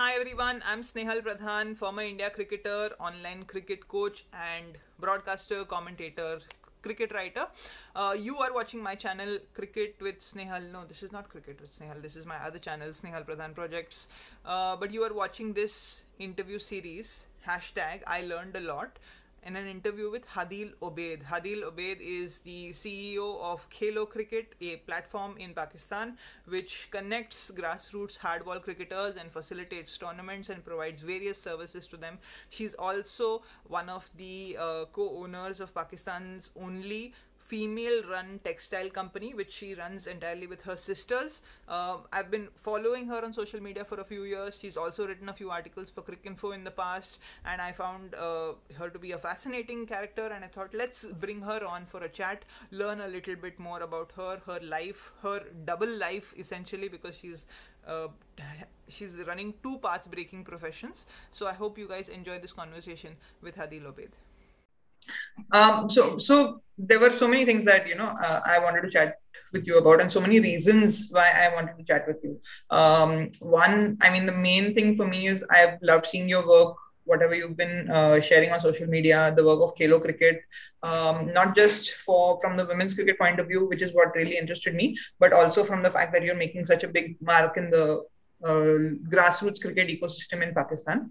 Hi everyone, I'm Snehal Pradhan, former India cricketer, online cricket coach, and broadcaster, commentator, cricket writer. Uh, you are watching my channel Cricket with Snehal. No, this is not Cricket with Snehal. This is my other channel, Snehal Pradhan Projects. Uh, but you are watching this interview series, hashtag I learned a lot in an interview with Hadeel Obaid. Hadeel Obaid is the CEO of Khelo Kricket, a platform in Pakistan which connects grassroots hardball cricketers and facilitates tournaments and provides various services to them. She's also one of the uh, co owners of Pakistan's only female run textile company which she runs entirely with her sisters. Uh, i've been following her on social media for a few years. She's also written a few articles for cricinfo in the past and i found uh, her to be a fascinating character and i thought let's bring her on for a chat learn a little bit more about her her life her double life essentially because she's uh, she's running two path breaking professions. So i hope you guys enjoy this conversation with Hadeel Obaid um, so, so there were so many things that you know uh, I wanted to chat with you about, and so many reasons why I wanted to chat with you. Um, one, I mean, the main thing for me is I've loved seeing your work, whatever you've been uh, sharing on social media, the work of Khelo Kricket, um, not just for from the women's cricket point of view, which is what really interested me, but also from the fact that you're making such a big mark in the uh, grassroots cricket ecosystem in Pakistan.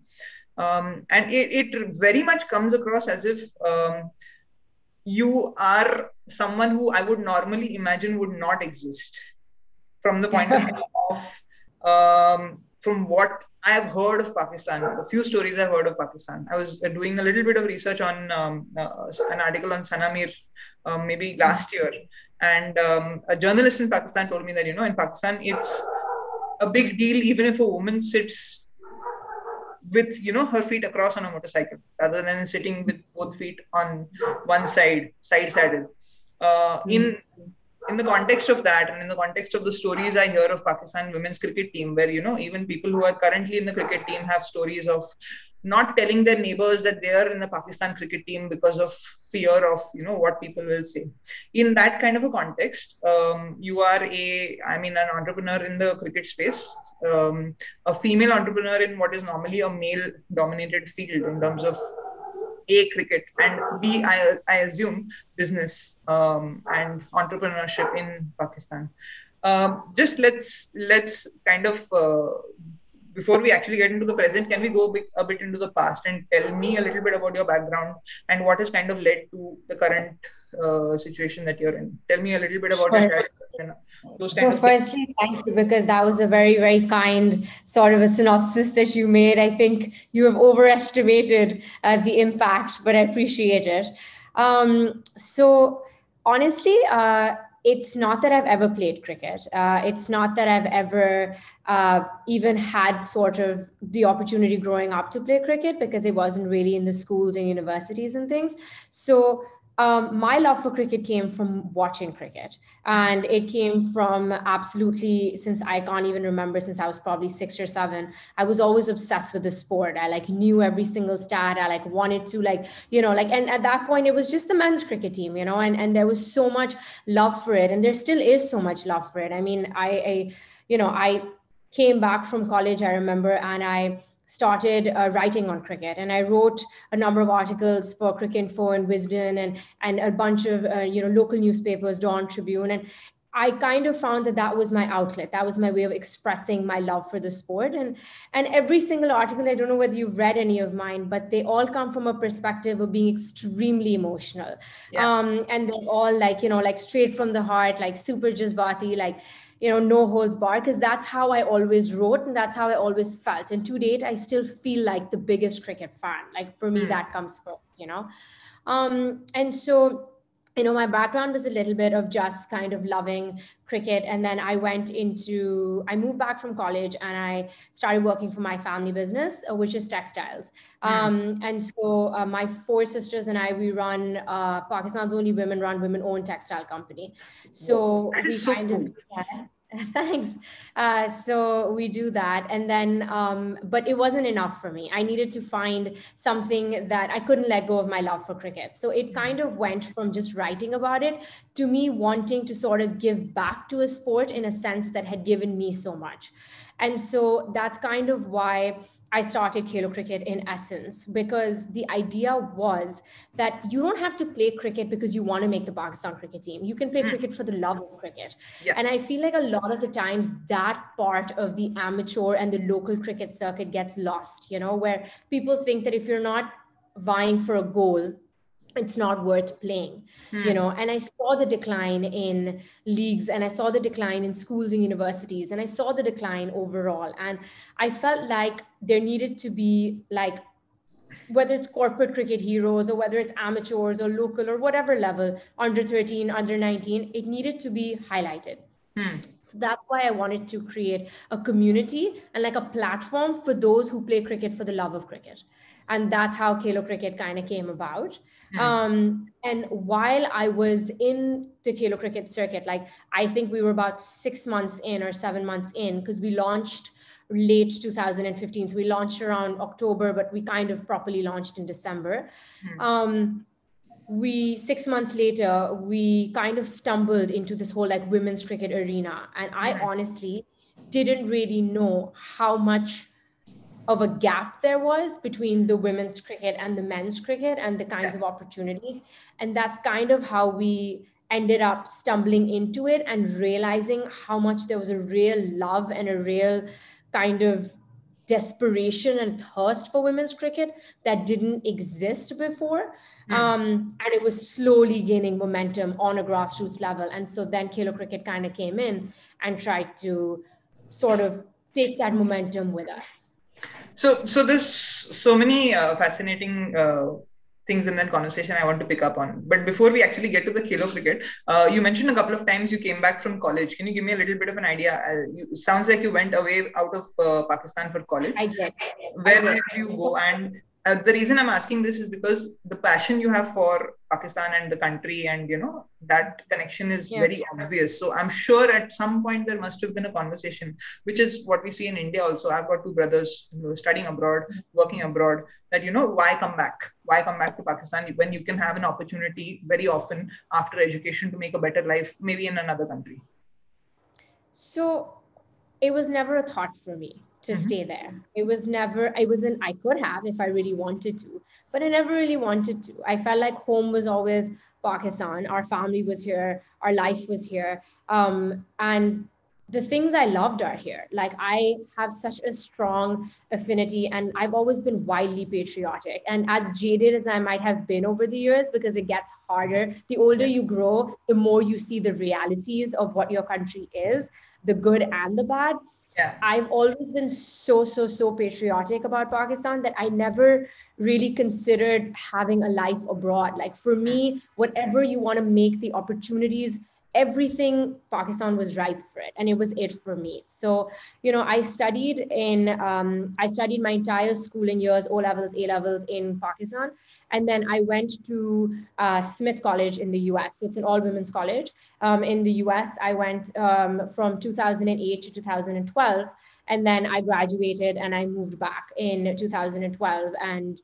Um, and it, it very much comes across as if um, you are someone who I would normally imagine would not exist from the point of view of um, from what I have heard of Pakistan, a few stories I've heard of Pakistan. I was uh, doing a little bit of research on um, uh, an article on Sana Mir um, maybe last year, and um, a journalist in Pakistan told me that you know in Pakistan it's a big deal even if a woman sits with you know her feet across on a motorcycle rather than sitting with both feet on one side side saddle uh, mm. in in the context of that and in the context of the stories i hear of pakistan women's cricket team where you know even people who are currently in the cricket team have stories of not telling their neighbors that they are in the Pakistan cricket team because of fear of you know what people will say. In that kind of a context, um, you are a I mean an entrepreneur in the cricket space, um, a female entrepreneur in what is normally a male-dominated field in terms of a cricket and b I, I assume business um, and entrepreneurship in Pakistan. Um, just let's let's kind of uh, before we actually get into the present, can we go a bit, into the past and tell me a little bit about your background and what has kind of led to the current uh, situation that you're in? Tell me a little bit about sure. your those so firstly, thank you because that was a very, very kind sort of a synopsis that you made. I think you have overestimated uh, the impact, but I appreciate it. Um, so honestly, uh, it's not that I've ever played cricket. Uh, it's not that I've ever uh, even had sort of the opportunity growing up to play cricket because it wasn't really in the schools and universities and things. So um, my love for cricket came from watching cricket. And it came from absolutely since i can't even remember since i was probably six or seven i was always obsessed with the sport. I like knew every single stat. I like wanted to like you know like and at that point it was just the men's cricket team you know and and there was so much love for it. And there still is so much love for it. I mean i, I you know i came back from college i remember and i started uh, writing on cricket. And i wrote a number of articles for Cricinfo and wisden and and a bunch of uh, you know local newspapers dawn tribune. And i kind of found that that was my outlet. That was my way of expressing my love for the sport. And and every single article i don't know whether you've read any of mine but they all come from a perspective of being extremely emotional. Yeah. um and they're all like you know like straight from the heart like super jazbati like you know no holds bar because that's how i always wrote and that's how i always felt. And to date i still feel like the biggest cricket fan. Like for me mm. that comes first you know? Um and so you know my background was a little bit of just kind of loving cricket and then i went into i moved back from college and i started working for my family business uh, which is textiles mm. um, and so uh, my four sisters and i we run uh, pakistan's only women run women owned textile company so we so kind cool. of yeah, Thanks. Uh, so we do that. And then, um, but it wasn't enough for me. I needed to find something that I couldn't let go of my love for cricket. So it kind of went from just writing about it to me wanting to sort of give back to a sport in a sense that had given me so much. And so that's kind of why I started Khelo Kricket in essence because the idea was that you don't have to play cricket because you want to make the Pakistan cricket team. You can play mm. cricket for the love of cricket. Yeah. And I feel like a lot of the times that part of the amateur and the local cricket circuit gets lost, you know, where people think that if you're not vying for a goal, it's not worth playing hmm. you know and i saw the decline in leagues and i saw the decline in schools and universities and i saw the decline overall and i felt like there needed to be like whether it's corporate cricket heroes or whether it's amateurs or local or whatever level under 13 under 19 it needed to be highlighted hmm. so that's why i wanted to create a community and like a platform for those who play cricket for the love of cricket and that's how Khelo Kricket kind of came about. Mm. Um, and while I was in the Khelo Kricket circuit, like I think we were about six months in or seven months in because we launched late 2015. So we launched around October, but we kind of properly launched in December. Mm. Um, we six months later we kind of stumbled into this whole like women's cricket arena and i hmm. honestly didn't really know how much of a gap there was between the women's cricket and the men's cricket and the kinds yeah. of opportunities. And that's kind of how we ended up stumbling into it and realizing how much there was a real love and a real kind of desperation and thirst for women's cricket that didn't exist before. Mm. Um, and it was slowly gaining momentum on a grassroots level. And so then Khelo Kricket kind of came in and tried to sort of take that momentum with us. So, so there's so many uh, fascinating uh, things in that conversation I want to pick up on. But before we actually get to the Khelo Kricket, uh, you mentioned a couple of times you came back from college. Can you give me a little bit of an idea? Uh, you, sounds like you went away out of uh, Pakistan for college. I did. Where did you go? And uh, the reason i'm asking this is because the passion you have for pakistan and the country and you know that connection is yeah. very obvious. So i'm sure at some point there must have been a conversation which is what we see in india also. I've got two brothers who are studying abroad working abroad that you know why come back? Why come back to pakistan when you can have an opportunity very often after education to make a better life maybe in another country? So it was never a thought for me to mm-hmm. stay there. It was never, I wasn't, I could have if I really wanted to, but I never really wanted to. I felt like home was always Pakistan. Our family was here, our life was here. Um, and the things I loved are here. Like I have such a strong affinity and I've always been wildly patriotic. And as jaded as I might have been over the years, because it gets harder, the older you grow, the more you see the realities of what your country is, the good and the bad yeah. I've always been so, so, so patriotic about Pakistan that I never really considered having a life abroad. Like for me, whatever you want to make the opportunities everything Pakistan was ripe for it, and it was it for me. So, you know, I studied in, um, I studied my entire schooling years, O levels, A levels in Pakistan, and then I went to uh, Smith College in the U.S. So it's an all women's college um, in the U.S. I went um, from 2008 to 2012, and then I graduated and I moved back in 2012 and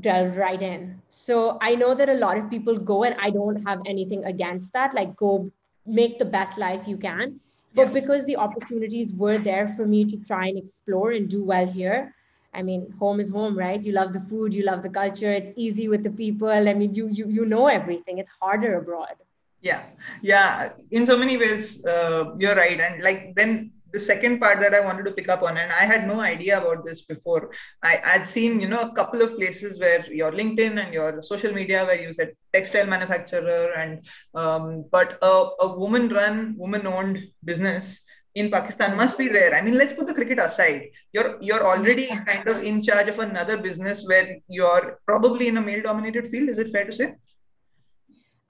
delve right in. So I know that a lot of people go, and I don't have anything against that. Like, go make the best life you can. But yes. because the opportunities were there for me to try and explore and do well here, I mean, home is home, right? You love the food, you love the culture. It's easy with the people. I mean, you you you know everything. It's harder abroad. Yeah, yeah. In so many ways, uh, you're right. And like then the second part that I wanted to pick up on, and I had no idea about this before. I had seen, you know, a couple of places where your LinkedIn and your social media where you said textile manufacturer, and um, but a, a woman-run, woman-owned business in Pakistan must be rare. I mean, let's put the cricket aside. You're you're already kind of in charge of another business where you're probably in a male-dominated field. Is it fair to say?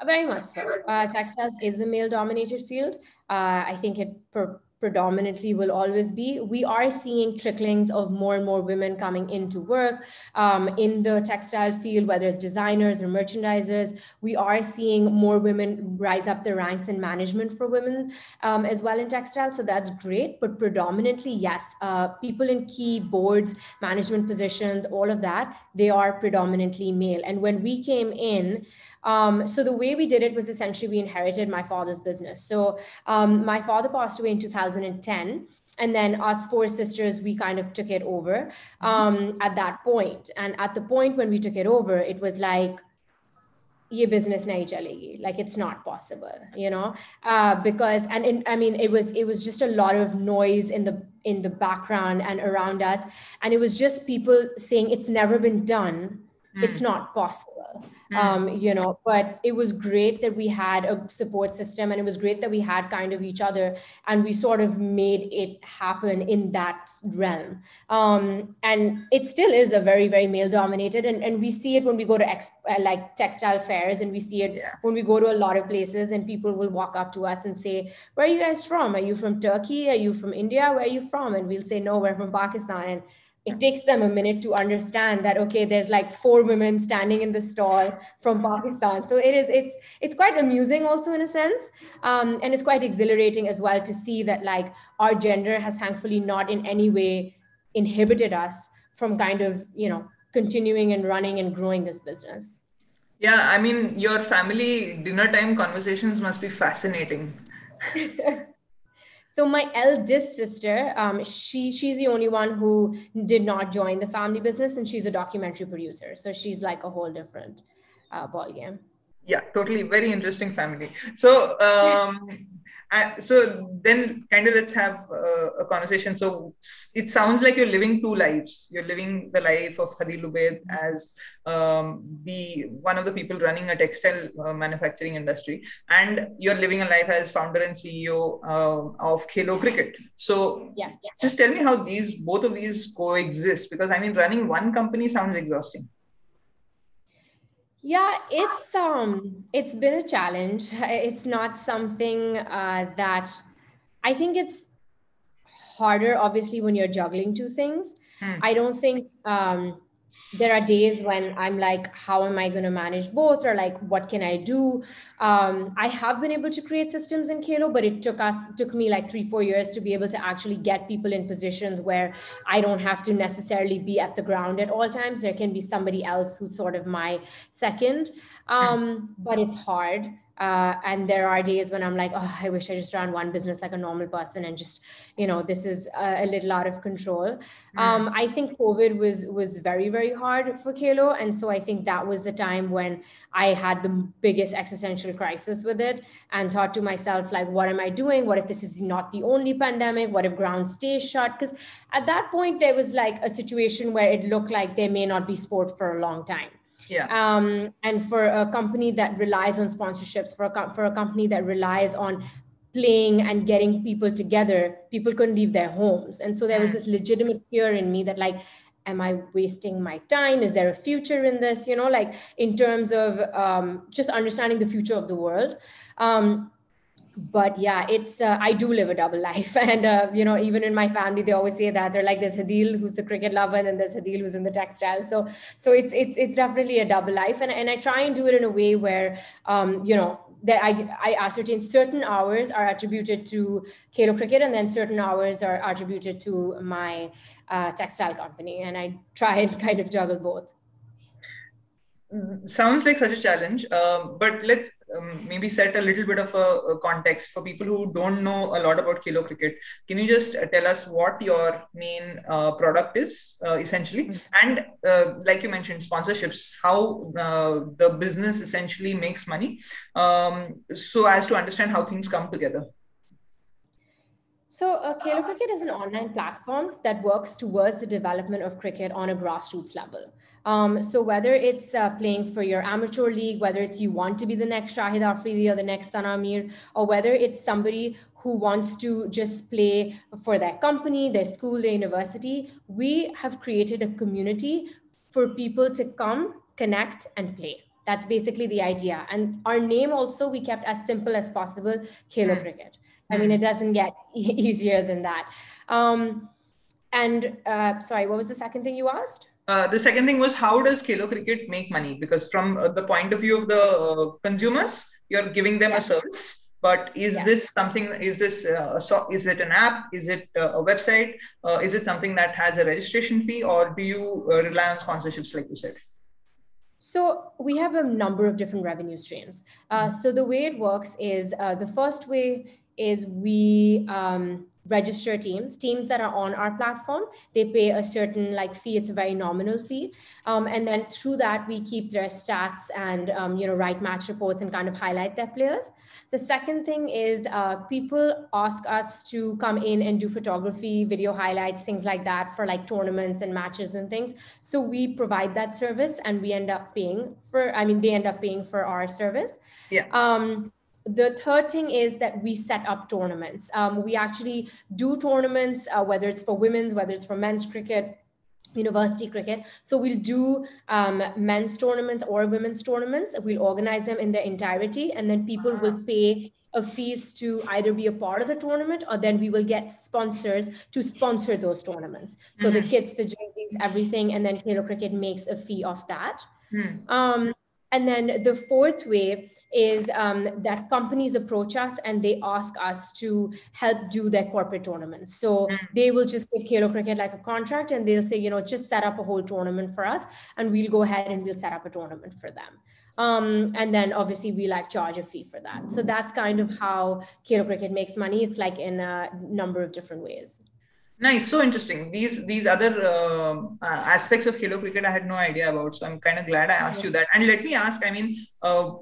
Very much so. Uh, textiles is a male-dominated field. Uh, I think it per- predominantly will always be. We are seeing tricklings of more and more women coming into work um, in the textile field, whether it's designers or merchandisers. We are seeing more women rise up the ranks in management for women um, as well in textiles. So that's great. But predominantly, yes, uh, people in key boards, management positions, all of that, they are predominantly male. And when we came in, um, so the way we did it was essentially we inherited my father's business. So um, my father passed away in 2010. and then us four sisters we kind of took it over mm-hmm. um, at that point and at the point when we took it over it was like ये business nahi chalegi like it's not possible you know uh, because and in, i mean it was it was just a lot of noise in the in the background and around us and it was just people saying it's never been done mm. it's not possible. Mm. um, you know but it was great that we had a support system and it was great that we had kind of each other and we sort of made it happen in that realm. Um, and it still is a very very male dominated and, and we see it when we go to ex- uh, like textile fairs and we see it yeah. when we go to a lot of places and people will walk up to us and say where are you guys from? Are you from turkey? Are you from india? Where are you from? And we'll say no we're from pakistan. And it takes them a minute to understand that okay there's like four women standing in the stall from pakistan. So it is it's it's quite amusing also in a sense. Um, and it's quite exhilarating as well to see that like our gender has thankfully not in any way inhibited us from kind of you know continuing and running and growing this business. Yeah i mean your family dinner time conversations must be fascinating So my eldest sister, um, she she's the only one who did not join the family business, and she's a documentary producer. So she's like a whole different uh, ball game. Yeah, totally. Very interesting family. So um, so then kind of let's have uh, a conversation. So it sounds like you're living two lives. You're living the life of Hadeel Obaid as um, the one of the people running a textile uh, manufacturing industry. And you're living a life as founder and ceo uh, of Khelo Kricket. So yes, yes. just tell me how these both of these coexist. Because i mean running one company sounds exhausting yeah, it's um it's been a challenge. It's not something uh, that I think it's harder obviously when you're juggling two things. Hmm. I don't think um there are days when i'm like how am i going to manage both? Or like what can i do? Um, i have been able to create systems in Khelo but it took us took me like three four years to be able to actually get people in positions where i don't have to necessarily be at the ground at all times. There can be somebody else who's sort of my second. Um, but it's hard uh, and there are days when i'm like oh i wish i just ran one business like a normal person and just you know this is a, a little out of control. Mm. um, i think covid was was very very hard for Khelo and so i think that was the time when i had the biggest existential crisis with it and thought to myself like what am i doing? What if this is not the only pandemic? What if ground stays shut? Because at that point there was like a situation where it looked like there may not be sport for a long time yeah. Um, and for a company that relies on sponsorships, for a, for a company that relies on playing and getting people together, people couldn't leave their homes. And so there was mm. this legitimate fear in me that like, am I wasting my time? Is there a future in this? You know, like in terms of um, just understanding the future of the world. Um, but yeah it's uh, i do live a double life. And uh, you know even in my family they always say that they're like there's Hadeel who's the cricket lover and then there's Hadeel who's in the textile. So so it's it's it's definitely a double life. And, and i try and do it in a way where um you know that I, I ascertain certain hours are attributed to Khelo Kricket and then certain hours are attributed to my uh, textile company. And I try and kind of juggle both sounds like such a challenge um, but let's um, maybe set a little bit of a, a, context for people who don't know a lot about Khelo Kricket. Can you just uh, tell us what your main uh, product is uh, essentially? Mm-hmm. and uh, like you mentioned sponsorships how uh, the business essentially makes money. Um, so as to understand how things come together so, uh, Khelo Kricket is an online platform that works towards the development of cricket on a grassroots level. Um, so, whether it's uh, playing for your amateur league, whether it's you want to be the next Shahid Afridi or the next Sana or whether it's somebody who wants to just play for their company, their school, their university, we have created a community for people to come, connect, and play. That's basically the idea. And our name also we kept as simple as possible, Khelo mm. Cricket. I mean, it doesn't get easier than that. Um, and uh, sorry, what was the second thing you asked? Uh, the second thing was how does Khelo Kricket make money? Because from uh, the point of view of the uh, consumers, you're giving them yeah. a service. But is yeah. this something? Is this uh, so? Is it an app? Is it uh, a website? is it something that has a registration fee, or do you rely on sponsorships, like you said? So we have a number of different revenue streams. Uh, so the way it works is uh, the first way is we um, register teams teams that are on our platform. They pay a certain like fee. It's a very nominal fee. Um, and then through that we keep their stats and um, you know write match reports and kind of highlight their players. The second thing is uh, people ask us to come in and do photography video highlights things like that for like tournaments and matches and things. So we provide that service and we end up paying for i mean they end up paying for our service. Yeah. Um, the third thing is that we set up tournaments. Um, we actually do tournaments, uh, whether it's for women's, whether it's for men's cricket, university cricket. So we'll do um, men's tournaments or women's tournaments. We'll organize them in their entirety, and then people will pay a fees to either be a part of the tournament or then we will get sponsors to sponsor those tournaments. So mm-hmm. the kits, the jerseys, everything, and then Khelo Kricket makes a fee off that. Mm. Um, and then the fourth way is um, that companies approach us and they ask us to help do their corporate tournaments. So mm. they will just give Khelo Kricket like a contract and they'll say, you know, just set up a whole tournament for us and we'll go ahead and we'll set up a tournament for them. Um, and then obviously we like charge a fee for that. So that's kind of how Khelo Kricket makes money. It's like in a number of different ways. Nice, so interesting. These these other uh, uh, aspects of Khelo Kricket I had no idea about. So I'm kind of glad I asked yeah. you that. And let me ask, I mean, uh,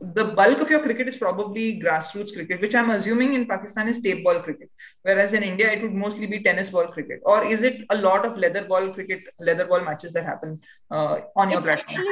the bulk of your cricket is probably grassroots cricket, which I'm assuming in Pakistan is tape ball cricket, whereas in India it would mostly be tennis ball cricket. Or is it a lot of leather ball cricket, leather ball matches that happen uh, on your it's platform?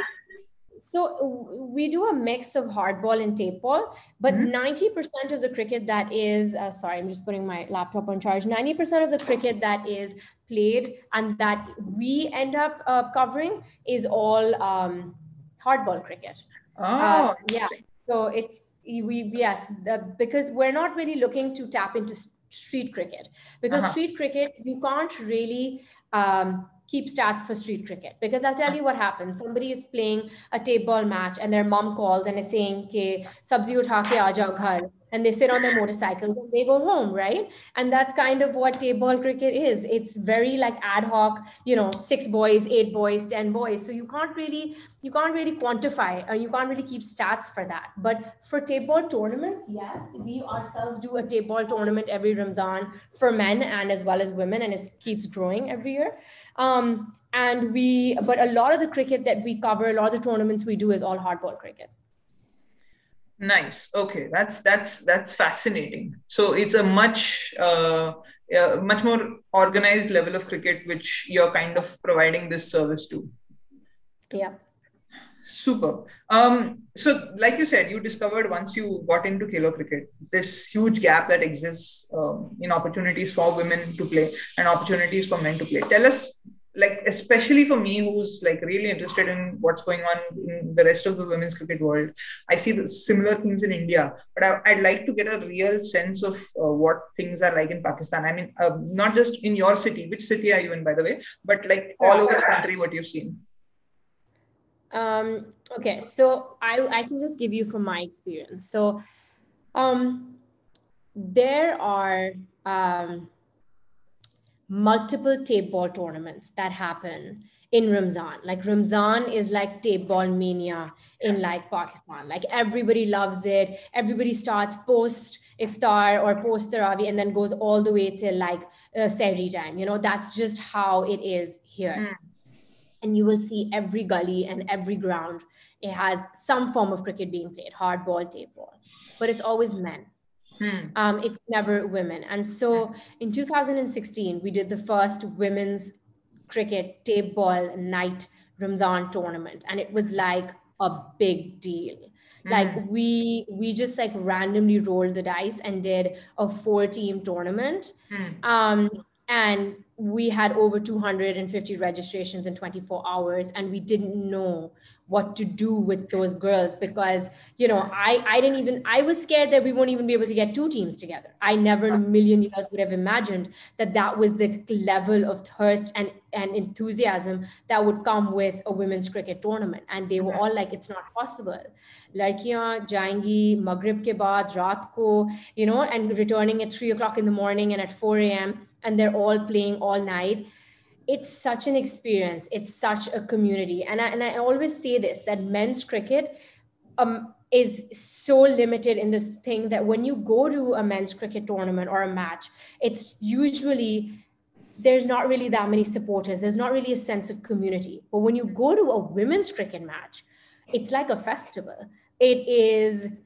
So we do a mix of hardball and tape ball, but mm-hmm. 90% of the cricket that is, uh, sorry, I'm just putting my laptop on charge. 90% of the cricket that is played and that we end up uh, covering is all um, hardball cricket. Oh, uh, yeah. So it's we yes the, because we're not really looking to tap into street cricket because uh-huh. street cricket you can't really um, keep stats for street cricket because I'll tell you what happens. Somebody is playing a tape ball match and their mom calls and is saying, "Ke sabzi utha ke aa ghar." and they sit on their motorcycles and they go home, right? And that's kind of what tape ball cricket is. It's very like ad hoc, you know, six boys, eight boys, ten boys. So you can't really you can't really quantify or you can't really keep stats for that. But for tape ball tournaments, yes, we ourselves do a tape ball tournament every Ramzan for men and as well as women, and it keeps growing every year. Um, and we, but a lot of the cricket that we cover, a lot of the tournaments we do is all hardball cricket. Nice. Okay, that's that's that's fascinating. So it's a much uh, much more organized level of cricket which you're kind of providing this service to. Yeah. Super. Um, so, like you said, you discovered once you got into Khelo Kricket this huge gap that exists um, in opportunities for women to play and opportunities for men to play. Tell us like especially for me who's like really interested in what's going on in the rest of the women's cricket world i see the similar things in india but I, would like to get a real sense of uh, what things are like in pakistan i mean uh, not just in your city which city are you in by the way but like all over the country what you've seen um okay so i i can just give you from my experience so um there are um multiple tape ball tournaments that happen in Ramzan. Like Ramzan is like tape ball mania in like Pakistan. Like everybody loves it. Everybody starts post iftar or post tarawih and then goes all the way till like uh, sehri time. You know, that's just how it is here. Mm. And you will see every gully and every ground. It has some form of cricket being played, hardball, tape ball, but it's always men. Hmm. Um, it's never women. And so in 2016, we did the first women's cricket tape ball night Ramzan tournament. And it was like a big deal. Mm. Like we we just like randomly rolled the dice and did a four team tournament. Mm. Um, and we had over 250 registrations in 24 hours and we didn't know what to do with those girls because you know i i didn't even i was scared that we won't even be able to get two teams together. I never in a million years would have imagined that that was the level of thirst and and enthusiasm that would come with a women's cricket tournament. And they were all like it's not possible. Ladkiyan jayengi maghrib ke baad raat ko you know and returning at 3 o'clock in the morning and at 4 a.m and they're all playing all night it's such an experience it's such a community and I, and I always say this that men's cricket um, is so limited in this thing that when you go to a men's cricket tournament or a match, it's usually there's not really that many supporters. There's not really a sense of community. But when you go to a women's cricket match, it's like a festival. It is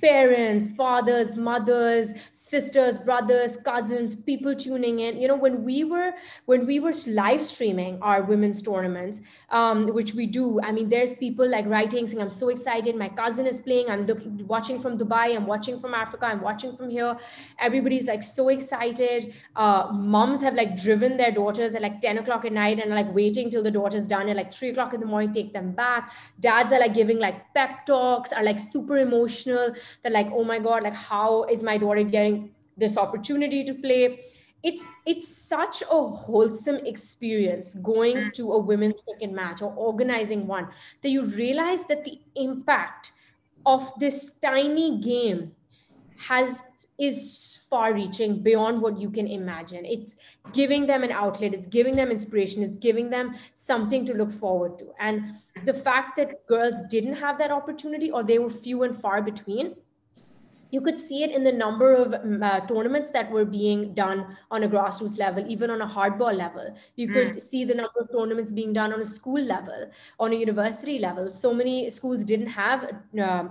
parents, fathers, mothers, sisters, brothers, cousins, people tuning in. You know, when we were when we were live streaming our women's tournaments, um, which we do, I mean, there's people like writing saying, "I'm so excited! My cousin is playing. I'm looking, watching from Dubai. I'm watching from Africa. I'm watching from here." Everybody's like so excited. Uh, moms have like driven their daughters at like 10 o'clock at night and like waiting till the daughter's done at like three o'clock in the morning, take them back. Dads are like giving like pep talks, are like super emotional that like oh my god like how is my daughter getting this opportunity to play it's it's such a wholesome experience going mm. to a women's cricket match or organizing one that you realize that the impact of this tiny game has is far reaching beyond what you can imagine it's giving them an outlet it's giving them inspiration it's giving them something to look forward to and the fact that girls didn't have that opportunity or they were few and far between you could see it in the number of uh, tournaments that were being done on a grassroots level, even on a hardball level. You could mm. see the number of tournaments being done on a school level, on a university level. So many schools didn't have uh,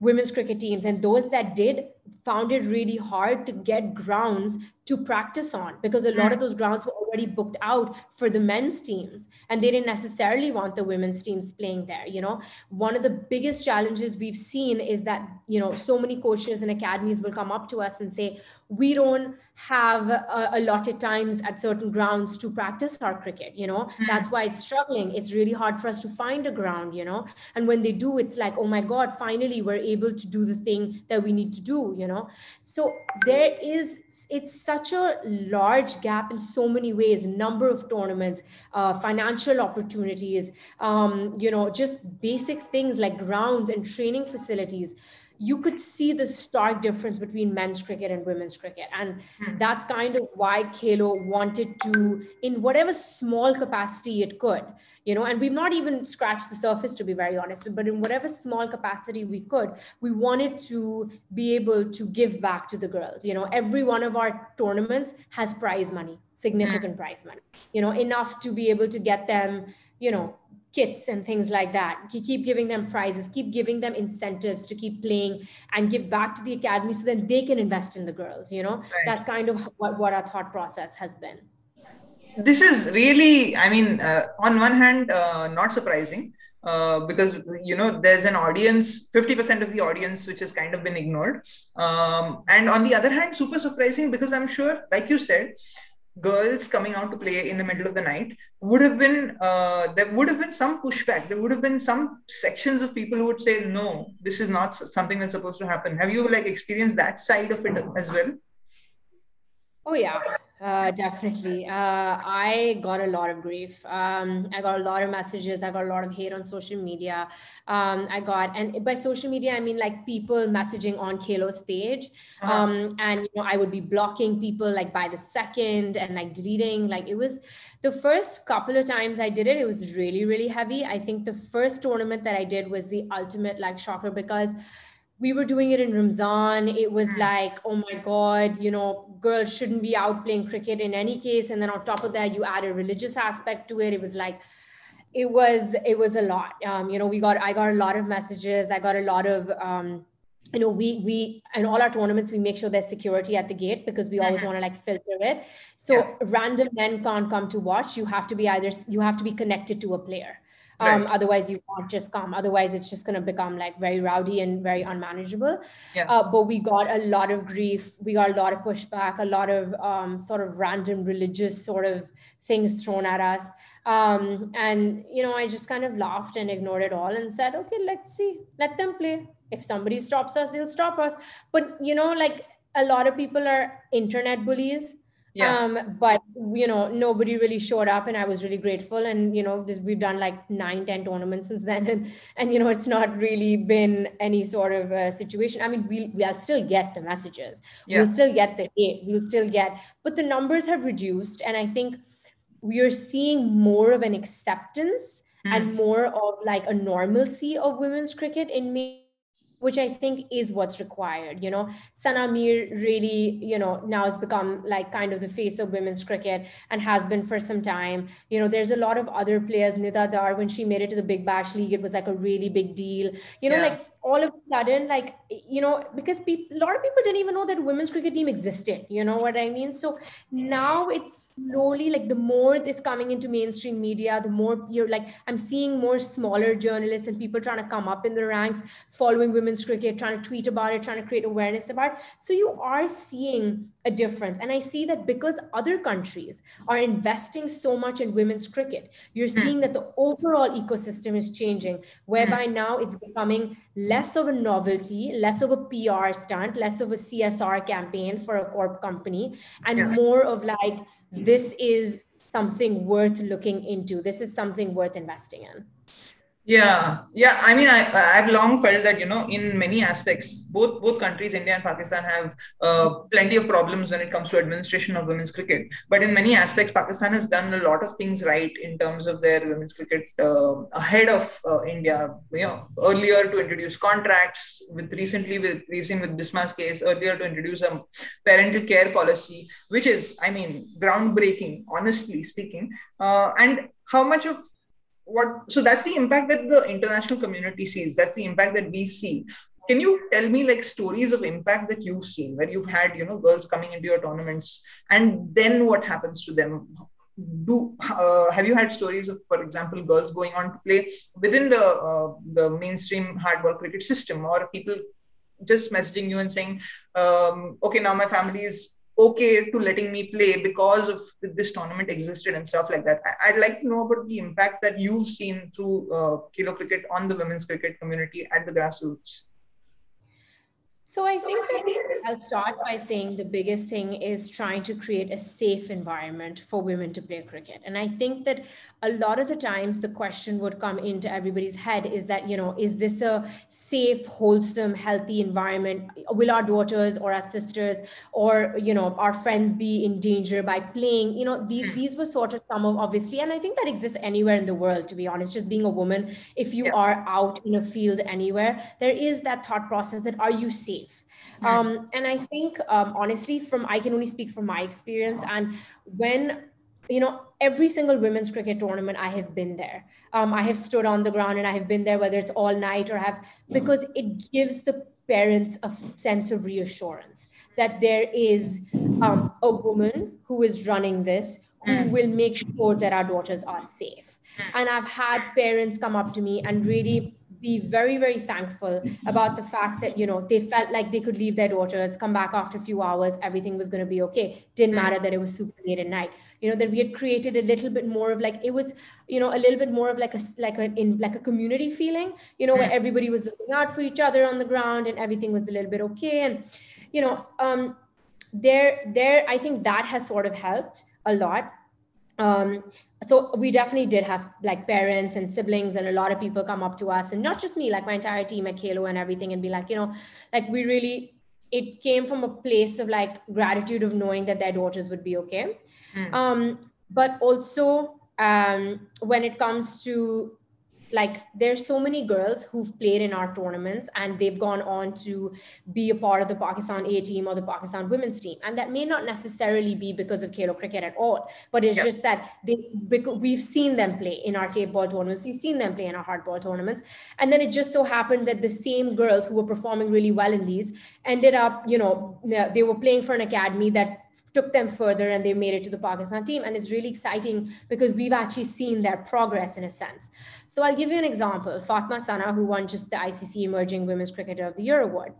women's cricket teams, and those that did found it really hard to get grounds to practice on because a lot of hmm. those grounds were already booked out for the men's teams and they didn't necessarily want the women's teams playing there you know? One of the biggest challenges we've seen is that you know so many coaches and academies will come up to us and say we don't have a, lot allotted times at certain grounds to practice our cricket you know? Mm. that's why it's struggling. It's really hard for us to find a ground you know? And when they do it's like oh my god finally we're able to do the thing that we need to do you know? So there is it's such a large gap in so many ways number of tournaments uh, financial opportunities um, you know just basic things like grounds and training facilities you could see the stark difference between men's cricket and women's cricket. And hmm. that's kind of why Khelo wanted to, in whatever small capacity it could, you know, and we've not even scratched the surface to be very honest, but in whatever small capacity we could, we wanted to be able to give back to the girls. You know, every one of our tournaments has prize money, significant hmm. prize money, you know, enough to be able to get them, you know, kits and things like that. Keep giving them prizes, keep giving them incentives to keep playing and give back to the academy so that they can invest in the girls. You know, right. that's kind of what, what our thought process has been. This is really, I mean, uh, on one hand, uh, not surprising. Uh, because you know there's an audience 50% of the audience which has kind of been ignored um, and on the other hand super surprising because i'm sure like you said girls coming out to play in the middle of the night would have been uh, there would have been some pushback. There would have been some sections of people who would say no this is not something that's supposed to happen. Have you like experienced that side of it as well? Oh yeah uh, definitely. Uh, I got a lot of grief. Um, I got a lot of messages. I got a lot of hate on social media. Um, I got, and by social media, I mean like people messaging on Khelo's page. Uh-huh. Um, and, you know, I would be blocking people like by the second and like deleting. Like it was the first couple of times I did it, it was really, really heavy. I think the first tournament that I did was the ultimate like shocker because we were doing it in Ramzan. It was like, oh my God, you know, girls shouldn't be out playing cricket in any case. And then on top of that, you add a religious aspect to it. It was like, it was, it was a lot. Um, you know, we got, I got a lot of messages. I got a lot of, um, you know, we, we, in all our tournaments, we make sure there's security at the gate because we always mm-hmm. want to like filter it. So yeah. random men can't come to watch. You have to be either, you have to be connected to a player um, right. otherwise you can't just come. Otherwise it's just going to become like very rowdy and very unmanageable. Yeah. Uh, but we got a lot of grief. We got a lot of pushback a lot of um, sort of random religious sort of things thrown at us. Um, and you know i just kind of laughed and ignored it all and said okay let's see. Let them play. If somebody stops us they'll stop us. But you know like a lot of people are internet bullies yeah. um but you know nobody really showed up and i was really grateful and you know this we've done like nine ten tournaments since then and and you know it's not really been any sort of a situation i mean we we'll still get the messages yeah. we'll still get the hate we'll still get but the numbers have reduced and i think we are seeing more of an acceptance mm. and more of like a normalcy of women's cricket in me which I think is what's required. You know, Sana Mir really, you know, now has become like kind of the face of women's cricket and has been for some time. You know, there's a lot of other players. Nida Dar, when she made it to the Big Bash League, it was like a really big deal. You know, yeah. like all of a sudden, like, you know, because people, a lot of people didn't even know that women's cricket team existed. You know what I mean? So now it's slowly like the more it's coming into mainstream media the more you're like i'm seeing more smaller journalists and people trying to come up in the ranks following women's cricket trying to tweet about it trying to create awareness about it. So you are seeing a difference and i see that because other countries are investing so much in women's cricket you're hmm. seeing that the overall ecosystem is changing whereby hmm. now it's becoming less of a novelty less of a pr stunt less of a csr campaign for a corp company and yeah. more of like this is something worth looking into. This is something worth investing in yeah. Yeah i mean i i've long felt that you know in many aspects both both countries india and pakistan have uh, plenty of problems when it comes to administration of women's cricket. But in many aspects pakistan has done a lot of things right in terms of their women's cricket uh, ahead of uh, india. You know earlier to introduce contracts with recently with recent with Bismah's case earlier to introduce a parental care policy which is i mean groundbreaking honestly speaking. Uh, and how much of what so that's the impact that the international community sees that's the impact that we see. Can you tell me like stories of impact that you've seen where you've had you know girls coming into your tournaments and then what happens to them? Do uh, have you had stories of for example girls going on to play within the uh, the mainstream hardball cricket system or people just messaging you and saying um, okay now my family is okay to letting me play because of this tournament existed and stuff like that. I, would like to know about the impact that you've seen through uh, Khelo Kricket on the women's cricket community at the grassroots. So I think that I'll start by saying the biggest thing is trying to create a safe environment for women to play cricket. And I think that a lot of the times the question would come into everybody's head is that, you know, is this a safe, wholesome, healthy environment? Will our daughters or our sisters or, you know, our friends be in danger by playing? You know, these, hmm. these were sort of some of obviously, and I think that exists anywhere in the world, to be honest, just being a woman, if you yeah. are out in a field anywhere, there is that thought process that are you safe? Hmm. Um, and I think, um, honestly, from I can only speak from my experience. And when you know every single women's cricket tournament i have been there um, i have stood on the ground and i have been there whether it's all night or have because it gives the parents a sense of reassurance that there is um, a woman who is running this who mm. will make sure that our daughters are safe hmm. and i've had parents come up to me and really be very very thankful about the fact that you know they felt like they could leave their daughters come back after a few hours everything was going to be okay. Didn't matter that it was super late at night. You know that we had created a little bit more of like it was you know a little bit more of like a like a in like a community feeling you know where everybody was looking out for each other on the ground and everything was a little bit okay. And you know um there there i think that has sort of helped a lot um, so we definitely did have like parents and siblings and a lot of people come up to us and not just me like my entire team at Khelo and everything and be like you know like we really it came from a place of like gratitude of knowing that their daughters would be okay mm. um, but also um, when it comes to like there's so many girls who've played in our tournaments and they've gone on to be a part of the Pakistan A team or the Pakistan women's team. And that may not necessarily be because of Khelo Kricket at all, but it's just that they because we've seen them play in our tape ball tournaments, we've seen them play in our hardball tournaments. And then it just so happened that the same girls who were performing really well in these ended up, you know, they were playing for an academy that took them further and they made it to the Pakistan team. And it's really exciting because we've actually seen their progress in a sense. So I'll give you an example. Fatima Sana, who won just the ICC Emerging Women's Cricketer of the Year award.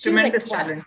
Tremendous like talent.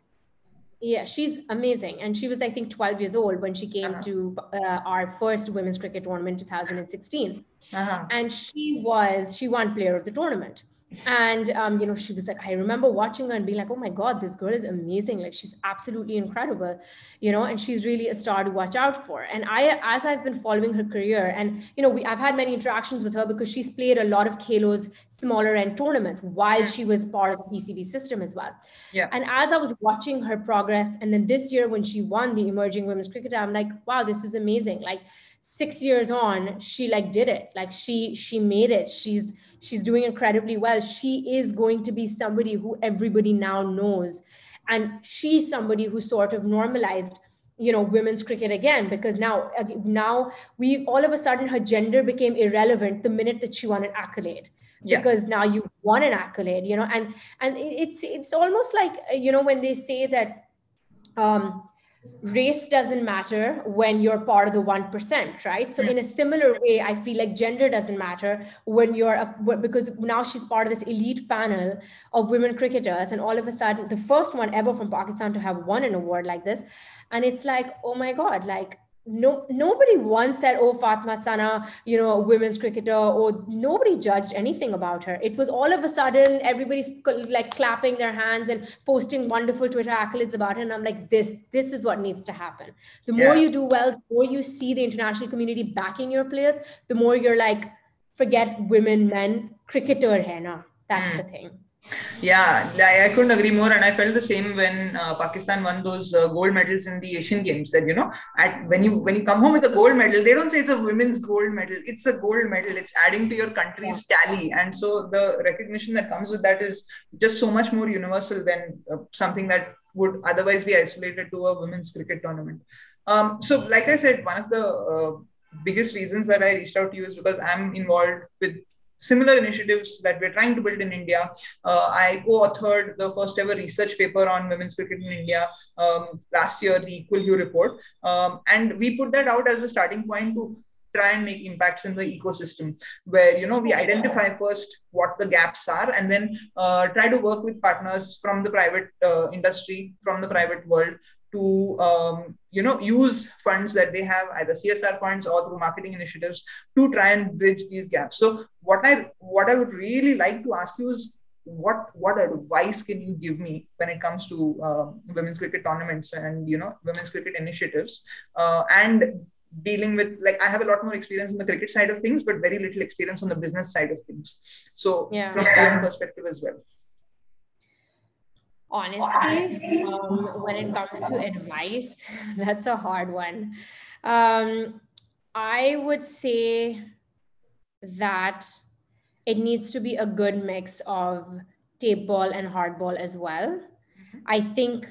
Yeah, she's amazing. And she was, I think, 12 years old when she came uh-huh. to uh, our first women's cricket tournament in 2016. Uh-huh. And she was, she won player of the tournament and um, you know she was like i remember watching her and being like oh my god this girl is amazing. Like she's absolutely incredible you know and she's really a star to watch out for. And i as i've been following her career and you know we, i've had many interactions with her because she's played a lot of Khelo's smaller end tournaments while she was part of the pcb system as well. Yeah. And as i was watching her progress and then this year when she won the emerging women's cricketer i'm like wow this is amazing. Like six years on she like did it. Like she she made it. She's she's doing incredibly well. She is going to be somebody who everybody now knows. And she's somebody who sort of normalized you know women's cricket again because now now we all of a sudden her gender became irrelevant the minute that she won an accolade. Yeah. because now you won an accolade you know and and it's it's almost like you know when they say that um race doesn't matter when you're part of the 1% right? So in a similar way i feel like gender doesn't matter when you're a, because now she's part of this elite panel of women cricketers and all of a sudden the first one ever from pakistan to have won an award like this. And it's like oh my god like no nobody once said oh fatima sana you know a women's cricketer or nobody judged anything about her it was all of a sudden everybody's like clapping their hands and posting wonderful twitter accolades about her and i'm like this this is what needs to happen the yeah. more you do well the more you see the international community backing your players the more you're like forget women men cricketer hai na that's mm. the thing yeah, I couldn't agree more, and I felt the same when uh, Pakistan won those uh, gold medals in the Asian Games. That you know, at when you when you come home with a gold medal, they don't say it's a women's gold medal; it's a gold medal. It's adding to your country's tally, and so the recognition that comes with that is just so much more universal than uh, something that would otherwise be isolated to a women's cricket tournament. Um, so, like I said, one of the uh, biggest reasons that I reached out to you is because I'm involved with similar initiatives that we're trying to build in India. Uh, I co-authored the first ever research paper on women's cricket in India um, last year, the Equal Hue report, um, and we put that out as a starting point to try and make impacts in the ecosystem where you know we identify first what the gaps are and then uh, try to work with partners from the private uh, industry from the private world to um, you know use funds that they have either csr funds or through marketing initiatives to try and bridge these gaps so what i what i would really like to ask you is what what advice can you give me when it comes to uh, women's cricket tournaments and you know women's cricket initiatives uh, and dealing with like i have a lot more experience on the cricket side of things but very little experience on the business side of things so yeah. from yeah. perspective as well honestly um, when it comes to advice that's a hard one um, i would say that it needs to be a good mix of tape ball and hard ball as well mm-hmm. i think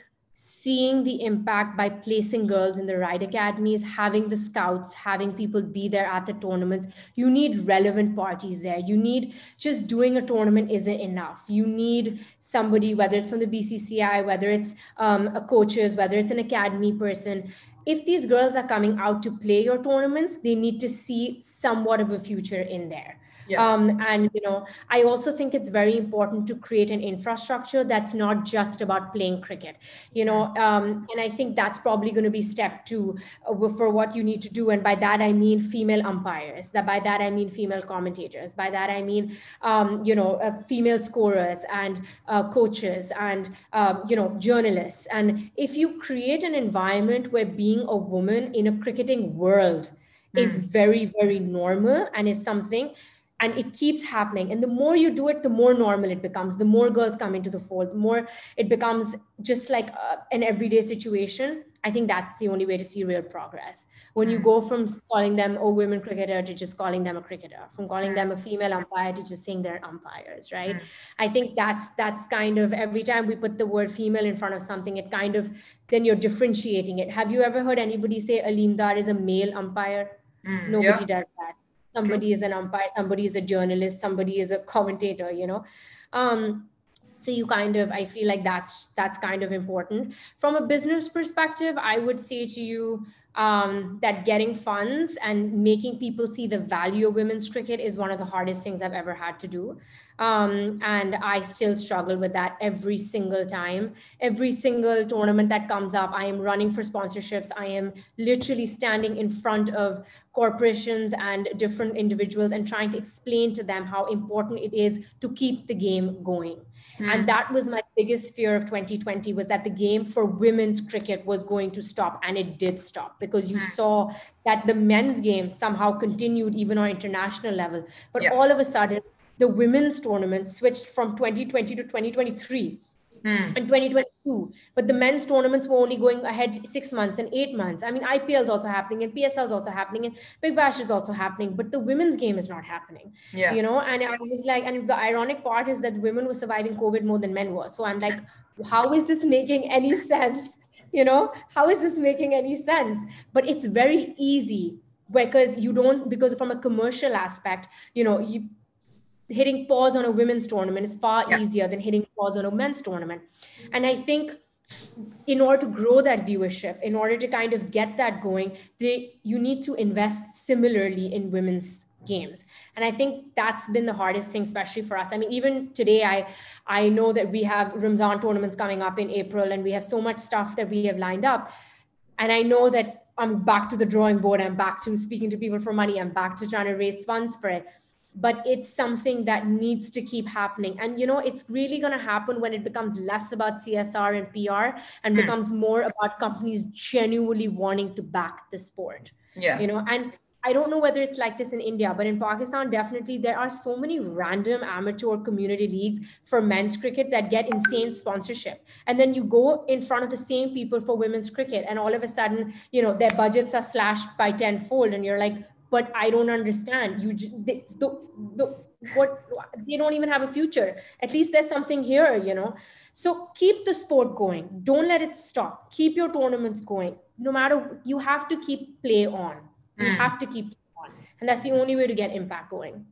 seeing the impact by placing girls in the right academies, having the scouts, having people be there at the tournaments. You need relevant parties there. You need just doing a tournament isn't enough. You need somebody, whether it's from the BCCI, whether it's um, a coaches, whether it's an academy person. If these girls are coming out to play your tournaments, they need to see somewhat of a future in there. Yeah. Um, and you know, I also think it's very important to create an infrastructure that's not just about playing cricket. You know, um, and I think that's probably going to be step two uh, for what you need to do. And by that I mean female umpires. That by that I mean female commentators. By that I mean um, you know uh, female scorers and uh, coaches and um, you know journalists. And if you create an environment where being a woman in a cricketing world mm. is very very normal and is something and it keeps happening. And the more you do it the more normal it becomes. The more girls come into the fold the more it becomes just like a, uh, an everyday situation. I think that's the only way to see real progress. When you hmm. go from calling them a women cricketer to just calling them a cricketer from calling them a female umpire to just saying they're umpires right? Mm. i think that's that's kind of every time we put the word female in front of something it kind of then you're differentiating it. Have you ever heard anybody say aleem dar is a male umpire? Mm, nobody yeah. does that somebody is an umpire somebody is a journalist somebody is a commentator you know? Um, so you kind of i feel like that's that's kind of important. From a business perspective i would say to you um, that getting funds and making people see the value of women's cricket is one of the hardest things I've ever had to do. Um, and I still struggle with that every single time. Every single tournament that comes up, I am running for sponsorships. I am literally standing in front of corporations and different individuals and trying to explain to them how important it is to keep the game going. Mm. And that was my biggest fear of 2020 was that the game for women's cricket was going to stop. And it did stop because you mm. saw that the men's game somehow continued even on international level. But yeah. all of a sudden, the women's tournament switched from 2020 to 2023 mm. in 2022. But the men's tournaments were only going ahead six months and eight months. I mean, IPL is also happening and PSL is also happening and Big Bash is also happening, but the women's game is not happening. Yeah. You know, and I was like, and the ironic part is that women were surviving COVID more than men were. So I'm like, how is this making any sense? You know, how is this making any sense? But it's very easy because you don't because from a commercial aspect you know you hitting pause on a women's tournament is far yeah. easier than hitting pause on a men's tournament. And I think in order to grow that viewership, in order to kind of get that going, they you need to invest similarly in women's games and i think that's been the hardest thing especially for us i mean even today i i know that we have ramzan tournaments coming up in april and we have so much stuff that we have lined up and i know that i'm back to the drawing board i'm back to speaking to people for money i'm back to trying to raise funds for it but it's something that needs to keep happening and you know it's really going to happen when it becomes less about csr and pr and mm. becomes more about companies genuinely wanting to back the sport yeah you know and I don't know whether it's like this in India, but in Pakistan, definitely there are so many random amateur community leagues for men's cricket that get insane sponsorship. And then you go in front of the same people for women's cricket, and all of a sudden, you know, their budgets are slashed by tenfold, and you're like, but I don't understand. You they, the, the, what they don't even have a future. At least there's something here, you know. So keep the sport going. Don't let it stop. Keep your tournaments going. No matter you have to keep play on. You mm. have to keep on, and that's the only way to get impact going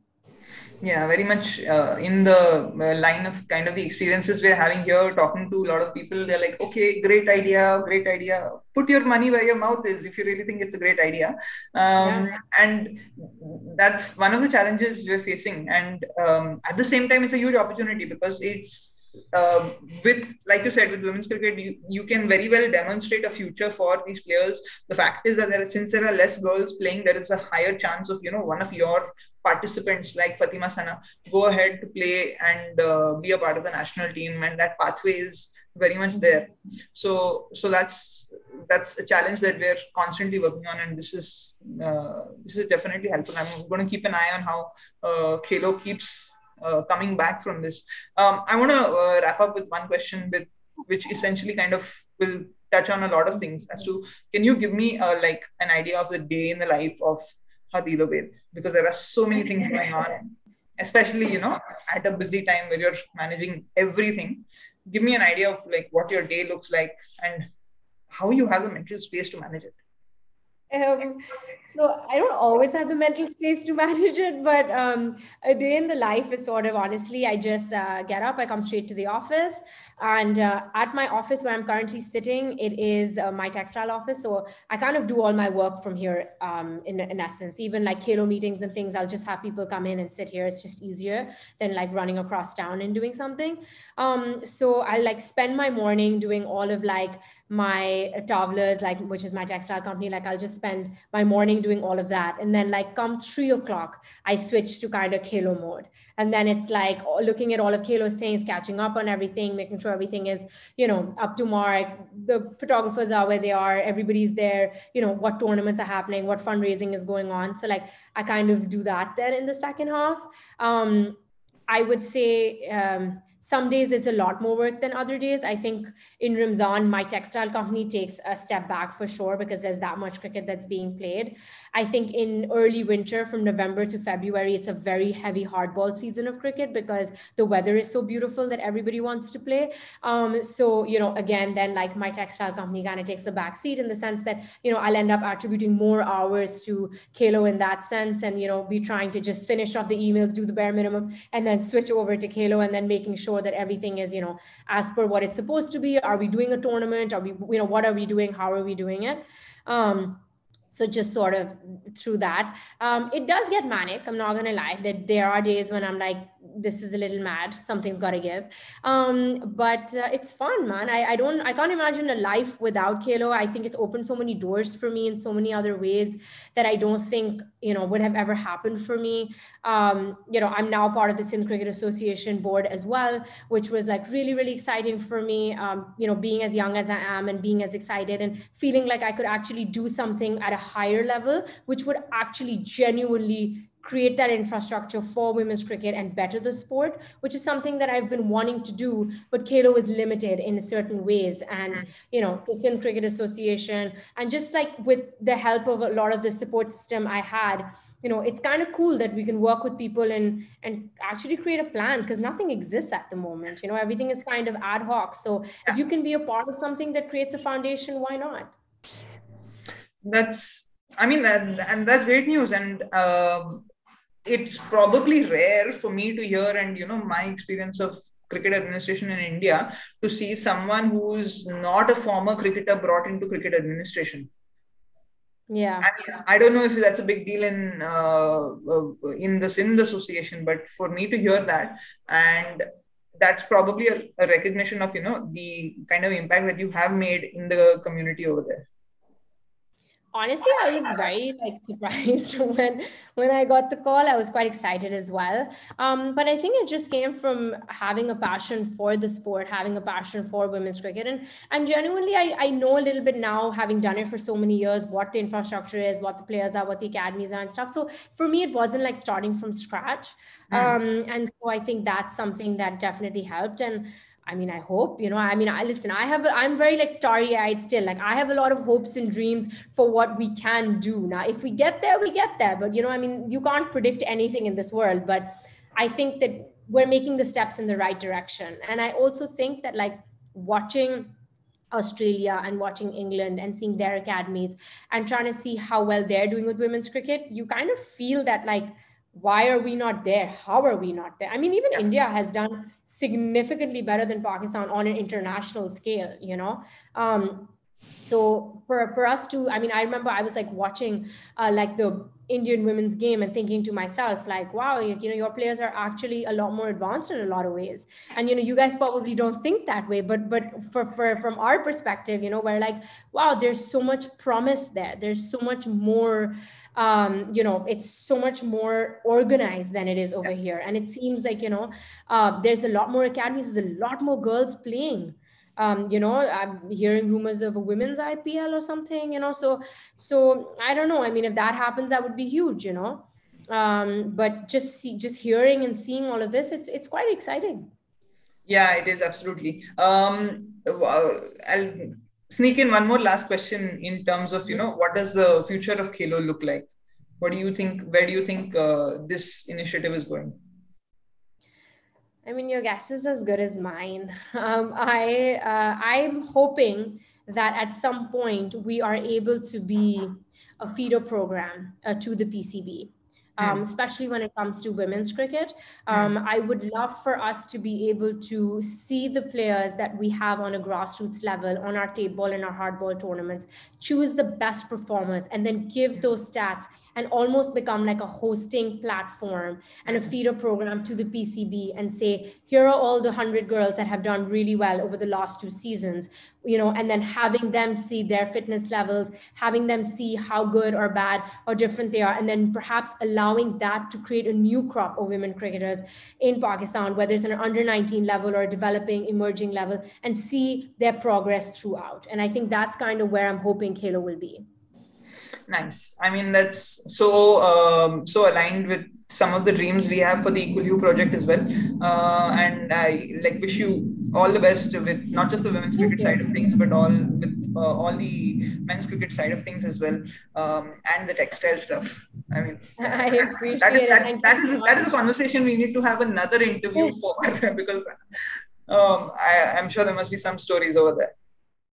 yeah very much uh, in the uh, line of kind of the experiences we're having here talking to a lot of people they're like okay great idea great idea. Put your money where your mouth is if you really think it's a great idea. Um, yeah. and that's one of the challenges we're facing. And um, at the same time it's a huge opportunity because it's uh, with like you said with women's cricket you, you can very well demonstrate a future for these players. The fact is that there since there are less girls playing there is a higher chance of you know one of your participants like fatima sana go ahead to play and uh, be a part of the national team and that pathway is very much there so so that's that's a challenge that we're constantly working on and this is uh, this is definitely helpful i'm going to keep an eye on how uh, keeps uh, coming back from this. Um, I want to uh, wrap up with one question, with which essentially kind of will touch on a lot of things. As to, can you give me uh, like an idea of the day in the life of Hadeel Obaid? Because there are so many things going on, especially you know at a busy time where you're managing everything. Give me an idea of like what your day looks like and how you have the mental space to manage it. Um, so I don't always have the mental space to manage it, but um, a day in the life is sort of honestly, I just uh, get up, I come straight to the office, and uh, at my office where I'm currently sitting, it is uh, my textile office. So I kind of do all my work from here um, in, in essence. Even like Khelo meetings and things, I'll just have people come in and sit here. It's just easier than like running across town and doing something. Um, so I like spend my morning doing all of like my Tavlas, like which is my textile company. Like I'll just spend my morning doing all of that. And then like come three o'clock, I switch to kind of Khelo mode. And then it's like looking at all of Khelo's things, catching up on everything, making sure everything is, you know, up to mark. The photographers are where they are, everybody's there, you know, what tournaments are happening, what fundraising is going on. So like I kind of do that then in the second half. Um, I would say um, some days it's a lot more work than other days. I think in Ramzan, my textile company takes a step back for sure because there's that much cricket that's being played. I think in early winter from November to February, it's a very heavy hardball season of cricket because the weather is so beautiful that everybody wants to play. Um, so, you know, again, then like my textile company kind of takes the back seat in the sense that, you know, I'll end up attributing more hours to Khelo in that sense and, you know, be trying to just finish off the emails, do the bare minimum, and then switch over to Khelo and then making sure that everything is you know as per what it's supposed to be. Are we doing a tournament? Are we you know what are we doing? How are we doing it? Um so just sort of through that. Um, it does get manic i'm not gonna lie. That there are days when i'm like this is a little mad something's got to give. Um, but uh, it's fun man. I, I don't i can't imagine a life without Khelo i think it's opened so many doors for me in so many other ways that i don't think you know would have ever happened for me. Um, you know i'm now part of the Sindh cricket association board as well which was like really really exciting for me. Um, you know being as young as i am and being as excited and feeling like i could actually do something at a higher level which would actually genuinely create that infrastructure for women's cricket and better the sport, which is something that I've been wanting to do, but Khelo is limited in certain ways. And, mm. you know, the Sindh Cricket Association, and just like with the help of a lot of the support system I had, you know, it's kind of cool that we can work with people and and actually create a plan because nothing exists at the moment. You know, everything is kind of ad hoc. So if you can be a part of something that creates a foundation, why not? That's I mean, and, and that's great news. And um, it's probably rare for me to hear and you know my experience of cricket administration in india to see someone who's not a former cricketer brought into cricket administration. Yeah. I, mean, I don't know if that's a big deal in uh, uh, in the Sindh association but for me to hear that and that's probably a, a recognition of you know the kind of impact that you have made in the community over there honestly i was very like surprised when when i got the call. I was quite excited as well. Um, but i think it just came from having a passion for the sport having a passion for women's cricket. And and genuinely I, I know a little bit now having done it for so many years what the infrastructure is what the players are what the academies are and stuff. So for me it wasn't like starting from scratch. Mm. um, and so i think that's something that definitely helped. And I mean, I hope, you know, I mean, I listen, I have, I'm very like starry eyed still. Like, I have a lot of hopes and dreams for what we can do. Now, if we get there, we get there. But, you know, I mean, you can't predict anything in this world. But I think that we're making the steps in the right direction. And I also think that, like, watching Australia and watching England and seeing their academies and trying to see how well they're doing with women's cricket, you kind of feel that, like, why are we not there? How are we not there? I mean, even yeah. India has done significantly better than Pakistan on an international scale, you know. Um, so for for us to, I mean, I remember I was like watching uh, like the Indian women's game and thinking to myself, like, wow, you, you know, your players are actually a lot more advanced in a lot of ways. And you know, you guys probably don't think that way, but but for, for from our perspective, you know, we're like, wow, there's so much promise there. There's so much more um, you know, it's so much more organized than it is over yeah. here. And it seems like, you know, uh, there's a lot more academies, there's a lot more girls playing. Um, you know, I'm hearing rumors of a women's IPL or something, you know. So, so I don't know. I mean, if that happens, that would be huge, you know. Um, but just see, just hearing and seeing all of this, it's it's quite exciting. Yeah, it is absolutely. Um, I'll sneak in one more last question in terms of you know what does the future of Khelo look like? What do you think? Where do you think uh, this initiative is going? I mean, your guess is as good as mine. Um, I uh, I'm hoping that at some point we are able to be a feeder program uh, to the PCB um, especially when it comes to women's cricket. Um, I would love for us to be able to see the players that we have on a grassroots level on our table and our hardball tournaments, choose the best performers, and then give those stats and almost become like a hosting platform and a mm-hmm. feeder program to the PCB and say, here are all the 100 girls that have done really well over the last two seasons, you know, and then having them see their fitness levels, having them see how good or bad or different they are, and then perhaps allowing that to create a new crop of women cricketers in Pakistan, whether it's an under 19 level or a developing, emerging level, and see their progress throughout. And I think that's kind of where I'm hoping Khelo will be nice. I mean that's so um, so aligned with some of the dreams we have for the equal hue project as well. Uh, and i like wish you all the best with not just the women's cricket side of things but all with uh, all the men's cricket side of things as well um, and the textile stuff. I mean I appreciate that, is, that, that is that is a conversation we need to have another interview for because um, I, i'm sure there must be some stories over there